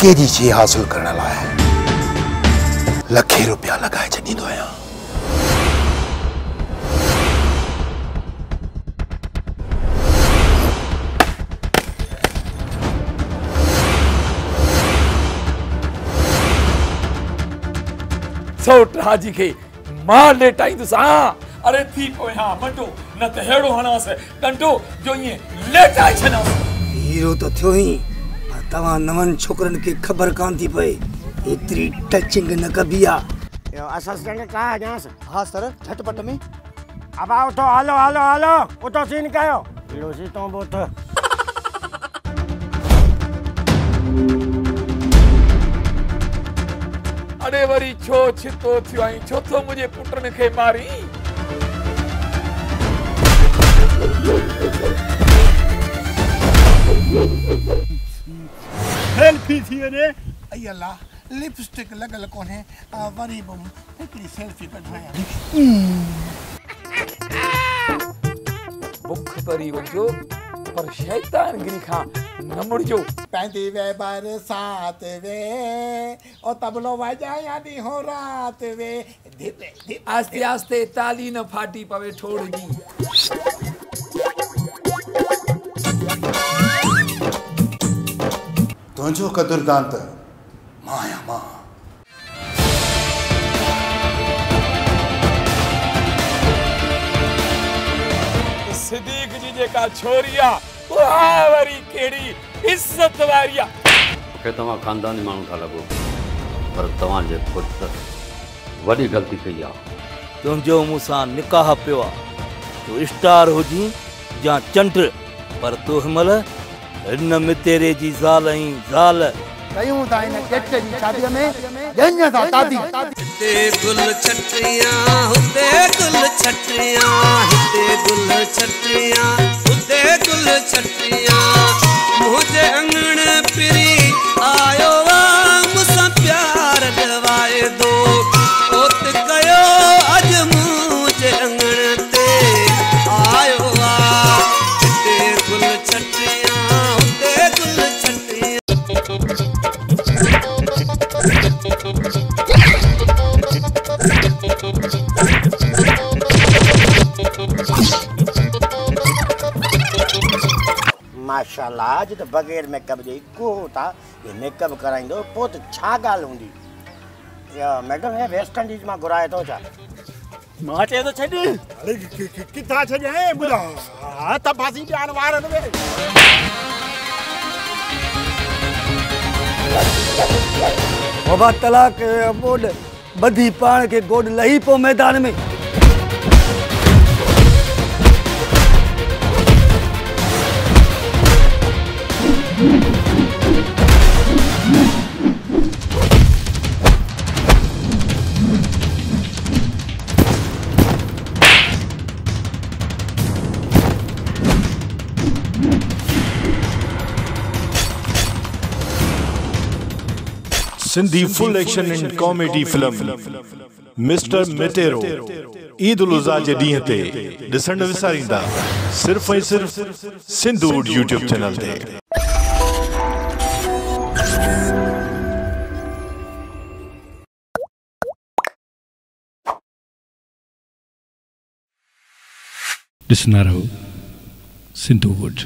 जी शइ हासिल करण लाइ लखे रुपया लॻाए छॾींदो आहियाँ सौट हाजी खे माँ लेटाईंदुसि हा अरे थी हा मंडो न त अहिड़ो हणांसि कंटो जो ईअं लेटाए छॾांसि हीरो तो थियो ही। पर तव्हां नवनि छोकिरनि खे ख़बर कान थी पए। एतिरी टचिंग न कबी आहे असिस्टेंट कहा ॼाणसि हाँ सर झटपट में। अब आओ तो हलो हलो हलो उतो सीन कयो। लूसी तो बुथ अरे वरी छो छितो थियो आई? छो थो मुंहिंजे पुटनि खे मारी? सेल्फी थी अई अल्लाह लिपस्टिक लॻल कोन्हे आ, वरी बि हिकिड़ी सेल्फी कढायां बुख तरी वञो पर शैतानगिरी खां न मुड़िजो पहंदी वे बरसात वे ओ तबलो वॼायां दी हो रात वे। धीरे धीरे आस्ते आस्ते ताली न फाटी पवे ठोड़ जी तुंहिंजो कदुरदान त माँ। सिद्दीक जी जेका छोरी आहे उहा वरी कहिड़ी इज़त वारी आहे मूंखे तव्हां ख़ानदानी माण्हू था लॻो पर तव्हांजे पुट वॾी ग़लती कई आहे तुंहिंजो मूंसां निकाह पियो आहे तूं स्टार हुजी या चंड पर तूं हिनमहिल हिन मितेरे जी ज़ाल ऐं ज़ाल। कयूं था हिन ॼट जी शादीअ में? ॼञ सां तादी। हिते गुल छटियाँ हुते गुल छटियाँ हिते गुल छटियाँ। माशाल्लाह अॼु त बग़ैर मेकअप जे को था ये मेकअप कराईंदो पोइ त छा ॻाल्हि हूंदी? या मैडम हे वेस्ट इंडीज माँ घुराए थो छा? माँ चए थो छॾ। अरे किथां छॾियाँ ॿुधा हथ फासी ॾियण वारनि में बाबा तलाक बोड ॿधी पाण खे गोॾ लही पियो मैदान में। Sindhi full action and comedy film mister मिटेरो Eid ul Azha जे ॾींहं ते ॾिसण विसारींदा सिर्फ़ ऐं सिर्फ़ सिंधू यूट्यूब चैनल ते ॾिसंदा रहो सिंधू वुड